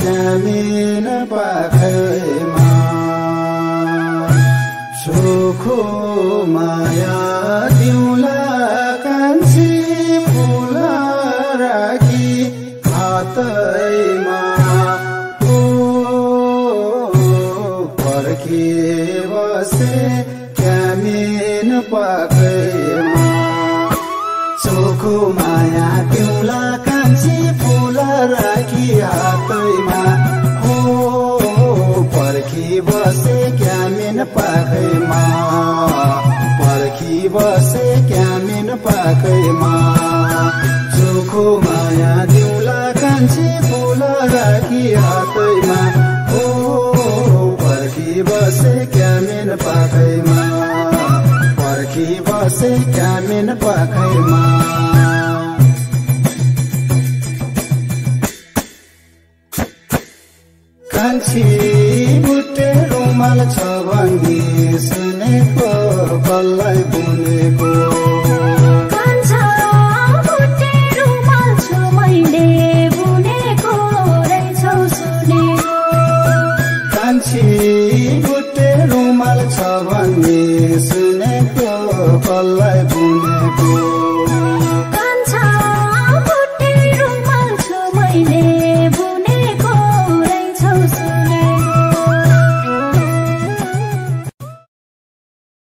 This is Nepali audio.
त्यहाँनिर पाखैमा। सुखो माया दिउँला कान्छी फुल राखी हातैमा। ओ पर्खी बसे त्यहाँनिर पाखैमा। सुखो बसे क्यामेन पाखैमा पर्खी बसे क्यामेन पाखैमा चोखो माया दिउला कान्छी फुल राखी हातैमा हो पर्खी बसे क्यामेन पाखैमा पर्खी बसे क्यामेन पाखैमा कान्छी बुटे रुमाल छ भने सुनेको बुनेको। छ भने सुनेको।